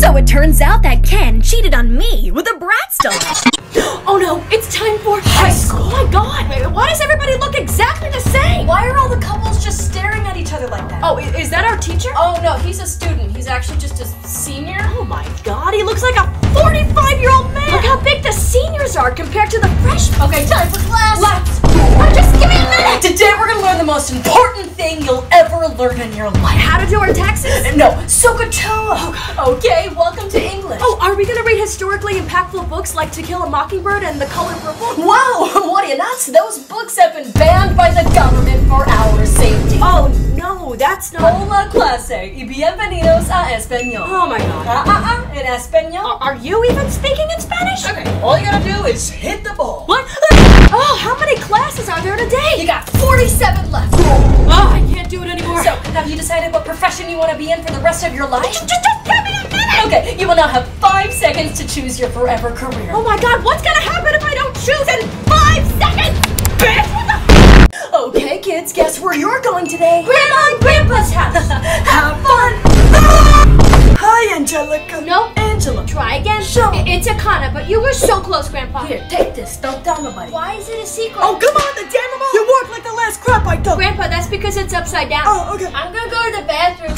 So it turns out that Ken cheated on me with a Bratz doll. Oh no, it's time for high school. Oh my god, why does everybody look exactly the same? Why are all the couples just staring at each other like that? Oh, is that our teacher? Oh no, he's a student. He's actually just a senior. Oh my god, he looks like a 45 year old man. Look how big the seniors are compared to the freshmen. Okay, time for class. Most important thing you'll ever learn in your life. How to do our taxes? No, SOH CAH TOA. Okay, welcome to English. Oh, are we gonna read historically impactful books like To Kill a Mockingbird and The Color Purple? Wow, what are you nuts? Those books have been banned by the government for our safety. Oh no, that's not. Hola clase y bienvenidos a español. Oh my god. Ah, ah, ah, en español. Are you even speaking in Spanish? Okay, all you gotta do is hit the ball. What? How many classes are there today? You got 47 left. Oh, I can't do it anymore. So, have you decided what profession you want to be in for the rest of your life? just, just, just give me a minute. Okay, you will now have five seconds to choose your forever career. Oh my god, what's gonna happen if I don't choose in five seconds? Bitch, what the? Okay, kids, guess where you're going today? Grandma and Grandpa's house. Have fun! Ah! Hi, Angelica. No. Angela. Try again. Sure. I- It's a kana, but you were so close, Grandpa. Here, take this. Don't tell nobody. Why is it a secret? Oh, come on, the damn remote! You work like the last crap I took. Grandpa, that's because it's upside down. Oh, okay. I'm gonna go to the bathroom.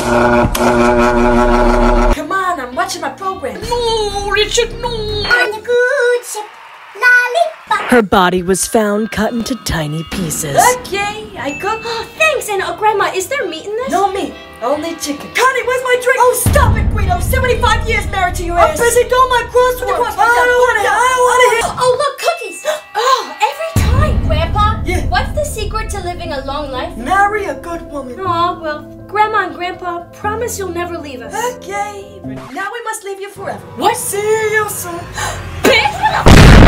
Come on, I'm watching my program. No, Richard, no. On the good ship, lollipop. Her body was found cut into tiny pieces. Okay, I cook. Oh, thanks. And oh, Grandma, is there meat in this? No meat, only chicken. Connie, where's my drink? Oh, stop it, Guido. 75 years married to your ass. I'm busy doing my crossword. I don't want to. I don't want to hear. Oh, look, cookies. Oh, every time. Grandpa, Yeah. what's the secret to living a long life? Marry a good woman. Oh, well, Grandma and Grandpa, promise you'll never leave us. Okay, now we must leave you forever. What? See you soon. Bitch,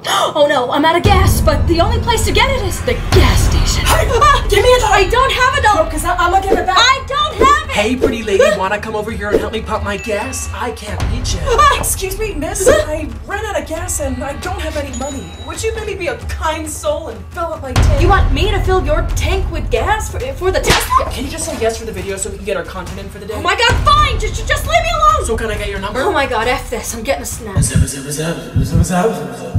Oh no, I'm out of gas, but the only place to get it is the gas station. Hey, ah, give me a dollar. I don't have a No, dollar. because I'm gonna give it back. I don't have it. Hey, pretty lady, wanna come over here and help me pump my gas? I can't reach it. Excuse me, miss. I ran out of gas and I don't have any money. Would you maybe be a kind soul and fill up my tank? You want me to fill your tank with gas for, for the test? Can you just say yes for the video so we can get our content in for the day? Oh my god, fine! Just, just just leave me alone! So can I get your number? Oh my god, F this, I'm getting a snack. What's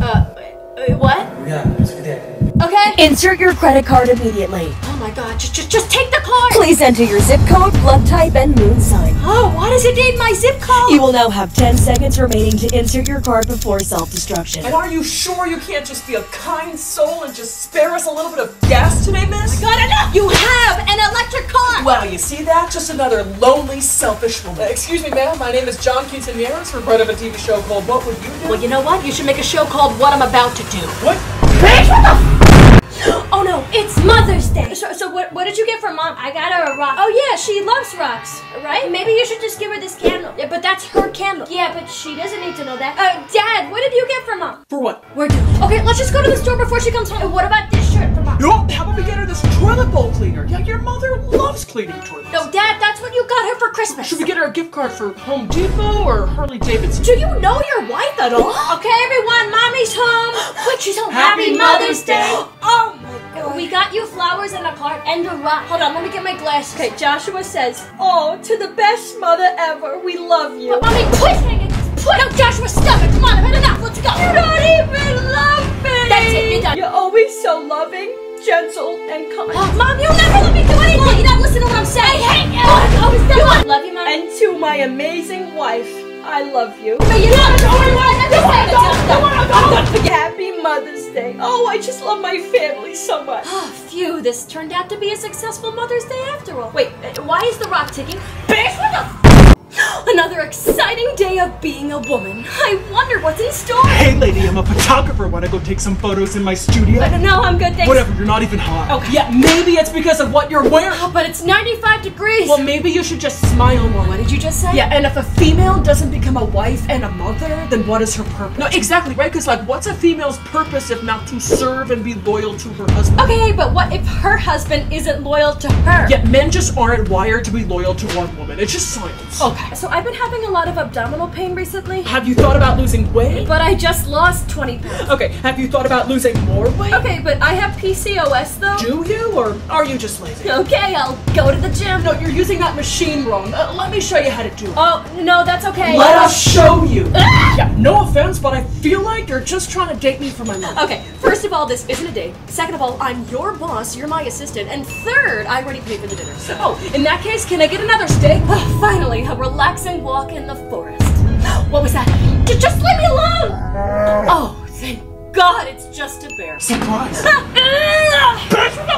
Uh, uh, what? Yeah, it's good. Okay. Insert your credit card immediately. God, just, just, just take the card! Please enter your zip code, blood type, and moon sign. Oh, why does it need my zip code? You will now have 10 seconds remaining to insert your card before self-destruction. And are you sure you can't just be a kind soul and just spare us a little bit of gas today, miss? I Got enough! You have an electric car! Well, you see that? Just another lonely, selfish woman. Uh, excuse me, ma'am. My name is John Quiñones. We're part of a TV show called What Would You Do? Well, you know what? You should make a show called What I'm About to Do. What? Bitch, what the Mother's Day. So, so what, what did you get for mom? I got her a rock. Oh yeah, she loves rocks, right? Maybe you should just give her this candle. Yeah, but that's her candle. Yeah, but she doesn't need to know that. Uh, Dad, what did you get for mom? For what? We're done. Okay, let's just go to the store before she comes home. Uh, What about this shirt for mom? Oh, how about we get her this toilet bowl cleaner? Yeah, your mother loves cleaning toilets. No, Dad, that's what you got her for Christmas. Should we get her a gift card for Home Depot or Harley Davidson? Do you know your wife at all? Okay, everyone, mommy's home. Quick, she's home. Happy Mother's Day. Oh We got you flowers and a card and a rock. Hold on, let me get my glasses. Okay, Joshua says, Oh, to the best mother ever, we love you. But mommy, quit hanging. Put no, Joshua, stop it. Come on, I've had enough. Let's go. You don't even love me. That's it, you're done. You're always so loving, gentle, and kind. Oh, Mom, you'll never let me do anything. You're not listening to what I'm saying. I hate you. Oh, oh. Love you, Mom. And to my amazing wife, I love you. But you're not. Oh, my God. Happy Mother's Day. Oh, I just love my family so much. Oh, phew, this turned out to be a successful Mother's Day after all. Wait, uh, why is the rock ticking? Bitch, what the Another exciting day of being a woman. I wonder what's in store. Hey, lady, I'm a photographer. Wanna go take some photos in my studio? I don't know, I'm good, thanks. Whatever, you're not even hot. Okay. Yeah, maybe it's because of what you're wearing. Oh, but it's 95 degrees. Well, maybe you should just smile more. what did you just say? Yeah, and if a female doesn't become a wife and a mother, then what is her purpose? No, exactly, right? Because, like, what's a female's purpose if not to serve and be loyal to her husband? Okay, but what if her husband isn't loyal to her? Yet men just aren't wired to be loyal to one woman. It's just science. Okay, So I've been having a lot of abdominal pain recently, Have you thought about losing weight? but I just lost 20 pounds. Okay, have you thought about losing more weight? Okay, but I have PCOS though. Do you, or are you just lazy? Okay, I'll go to the gym. No, you're using that machine wrong. Uh, let me show you how to do it. Oh, no, that's okay. Let us show you. yeah, no offense, but I feel like you're just trying to date me for my money. Okay, first of all, this isn't a date. Second of all, I'm your boss, you're my assistant. And third, I already paid for the dinner. So, Oh, in that case, can I get another steak? Oh, finally, a relaxing walk in the forest. What was that? J- just leave me alone! Oh, thank God it's just a bear. Surprise.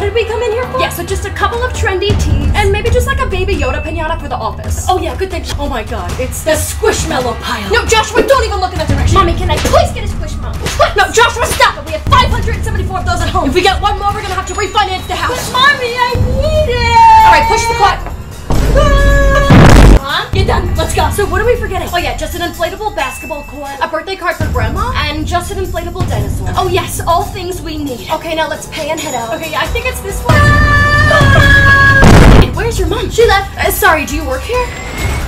what did we come in here for? Yeah, so just a couple of trendy teas and maybe just like a baby Yoda pinata for the office. Oh yeah, good thing. Oh my God, it's the Squishmallow pile. No, Joshua, don't even look in that direction. Mommy, can I please get a Squishmallow? What? No, Joshua, stop it. We have 574 of those at home. If we get one more, we're gonna have to refinance the house. So what are we forgetting? Oh yeah, just an inflatable basketball court, a birthday card for grandma, and just an inflatable dinosaur. Oh yes, all things we need. Okay, now let's pay and head out. Okay, I think it's this one. Ah! Where's your mom? She left. Uh, sorry, do you work here?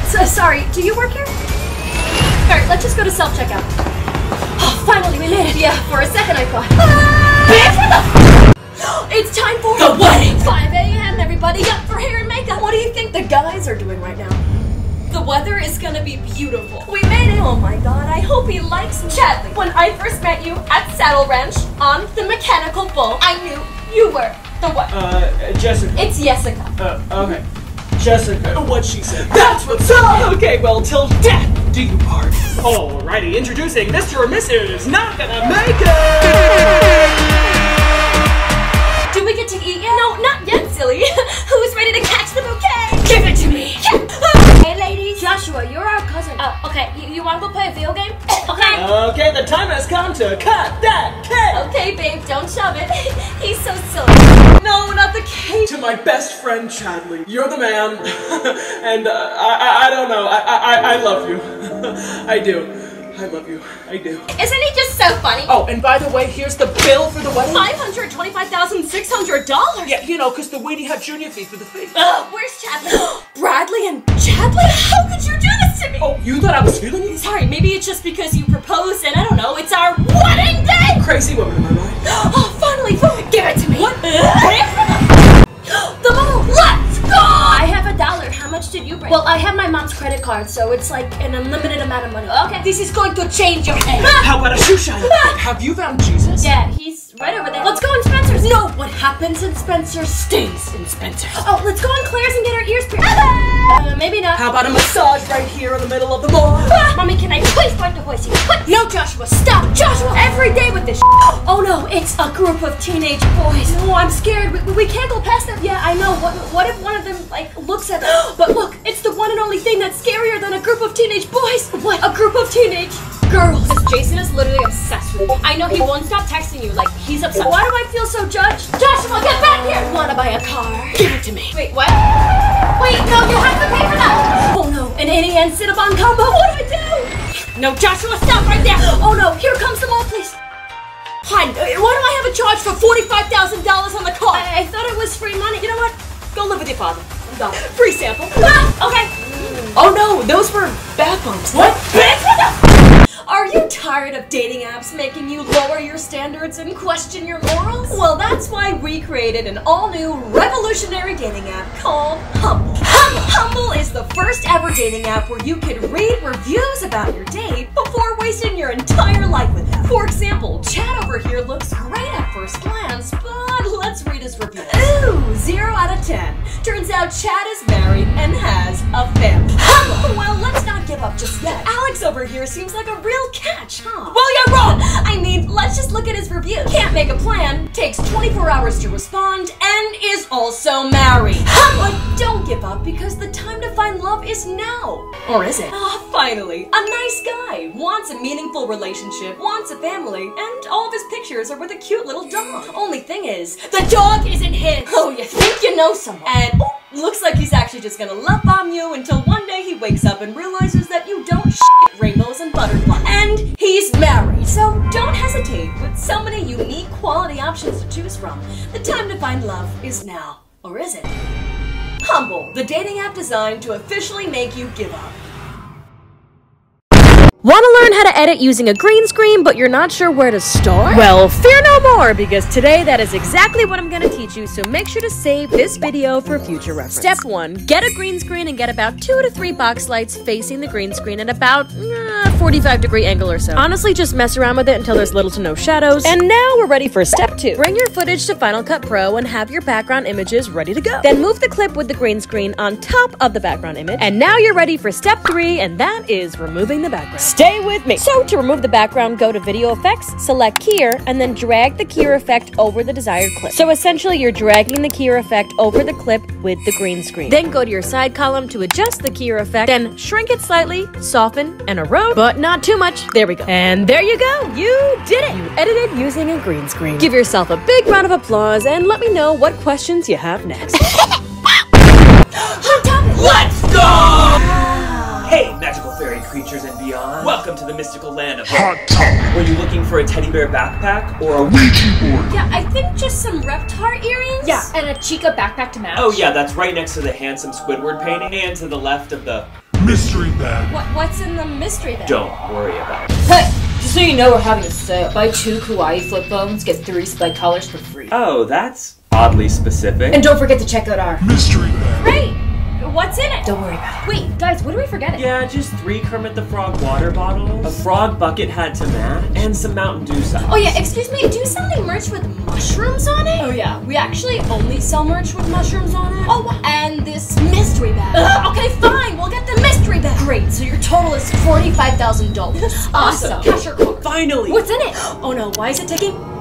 So, uh, sorry, do you work here? All right, let's just go to self checkout. Oh, finally, we made it. Yeah, for a second I thought. Ah! Bitch, what the? It's time for The wedding! 5 a.m. Everybody up for hair and makeup. What do you think the guys are doing right now? The weather is gonna be beautiful. We made it. Oh my god, I hope he likes me. Chadley, when I first met you at Saddle Ranch on the mechanical bull, I knew you were the what? Uh, Jessica. It's Jessica. Uh, okay. Jessica, what she said. That's what's up! Okay, well, till death Do you part? Alrighty, introducing Mr. or Mrs. Not gonna make it! Do we get to eat yet? No, not yet, silly. Who's ready to catch the bouquet? Joshua, you're our cousin. Oh, okay. You, you want to go play a video game? okay. Okay, the time has come to cut that cake! Okay, babe, don't shove it. He's so silly. No, not the cake. To my best friend Chadley, you're the man, and uh, I, I, I don't know, I, I, I love you. I do. I love you. I do. Isn't he just so funny? Oh, and by the way, here's the bill for the wedding. Five hundred twenty-five thousand six hundred dollars. Yeah, you know, because the wedding had junior fee for the fee. Ugh, where's you thought I was feeling you? Sorry, maybe it's just because you proposed and I don't know, it's our wedding day! Crazy woman in my mind. Oh, finally! Give it to me! What? the mall! Let's go! I have a dollar. How much did you bring? Well, I have my mom's credit card, so it's like an unlimited amount of money. Okay. This is going to change your head. How about a shoe shine? Have you found Jesus? yeah, he's right over there. Let's go in No, what happens in Spencer stays in Spencer's. Oh, let's go in Claire's and get our ears pierced. Uh, maybe not. How about a massage right here in the middle of the mall? Ah, Mommy, can I please find the horsey? No, Joshua, stop! Joshua, every day with this Oh no, it's a group of teenage boys. No, I'm scared. We, we can't go past them. Yeah, I know. What, what if one of them, like, looks at us? But look, it's the one and only thing that's scarier than a group of teenage boys. What? A group of teenage girls. Jason is literally obsessed. I know he won't stop texting you. Like, he's upset. Why do I feel so judged? Joshua, get back here! Wanna buy a car? Give it to me. Wait, what? Wait, no, you have to pay for that! Oh no, Auntie Anne's and Cinnabon combo, what do I do? No, Joshua, stop right there! Oh no, here comes the mall, please. Hun, uh, why do I have a charge for $45,000 on the car? I, I thought it was free money. You know what? Go live with your father. I'm done. Free sample. Ah, okay. Oh no, those were bath bombs. What? Bitch, what the? Are you tired of dating apps making you lower your standards and question your morals? Well, that's why we created an all-new revolutionary dating app called Humble. Humble. Is the first ever dating app where you can read reviews about your date before wasting your entire life with them. For example, Chad over here looks great at first glance, but let's read his review. Ooh, zero out of ten. Turns out Chad is married and has a family. Well, let's not give up just yet. Alex over here seems like a real catch, huh? Well, you're wrong! I mean, let's just look at his review. Can't make a plan, takes 24 hours to respond, and is also married. Give up because the time to find love is now. Or is it? Ah, finally. A nice guy. Wants a meaningful relationship, wants a family, and all of his pictures are with a cute little dog. Only thing is, the dog isn't his. Oh, you think you know someone. And, oh, Looks like he's actually just gonna love bomb you until one day he wakes up and realizes that you don't shit rainbows and butterflies. And he's married. So don't hesitate. With so many unique quality options to choose from, the time to find love is now. Or is it? Humble, the dating app designed to officially make you give up. Want to learn how to edit using a green screen, but you're not sure where to start? Well, fear no more, because today that is exactly what I'm going to teach you, so make sure to save this video for future reference. Step 1. Get a green screen and get about 2 to 3 box lights facing the green screen at about uh, 45 degree angle or so. Honestly, just mess around with it until there's little to no shadows. And now we're ready for step 2. Bring your footage to Final Cut Pro and have your background images ready to go. Then move the clip with the green screen on top of the background image. And now you're ready for step 3, and that is removing the background. Stay with me. So to remove the background, go to Video Effects, select Keyer, and then drag the Keyer effect over the desired clip. So essentially, you're dragging the Keyer effect over the clip with the green screen. Then go to your side column to adjust the Keyer effect, then shrink it slightly, soften, and erode, but not too much. There we go. And there you go. You did it. You edited using a green screen. Give yourself a big round of applause and let me know what questions you have next. Let's go! Hey, magical fairy creatures and beyond. Welcome to the mystical land of Hot Topic. Were you looking for a teddy bear backpack or a Ouija board? yeah, I think just some Reptar earrings. Yeah, and a Chica backpack to match. Oh yeah, that's right next to the handsome Squidward painting and to the left of the... Mystery bag. What, what's in the mystery bag? Don't worry about it. Hey, just so you know, we're having a sale. Buy two kawaii flip phones, get three spike collars for free. Oh, that's oddly specific. And don't forget to check out our. Mystery bag. Great. What's in it? Don't worry about it. Wait, guys, what are we forgetting? Yeah, just three Kermit the Frog water bottles, a frog bucket hat to match, and some Mountain Dew size. Oh yeah, excuse me, do you sell any merch with mushrooms on it? Oh yeah, we actually only sell merch with mushrooms on it. Oh, and this mystery bag. Is $45,000. Awesome. Cash your card. Finally! What's in it? Oh no, why is it taking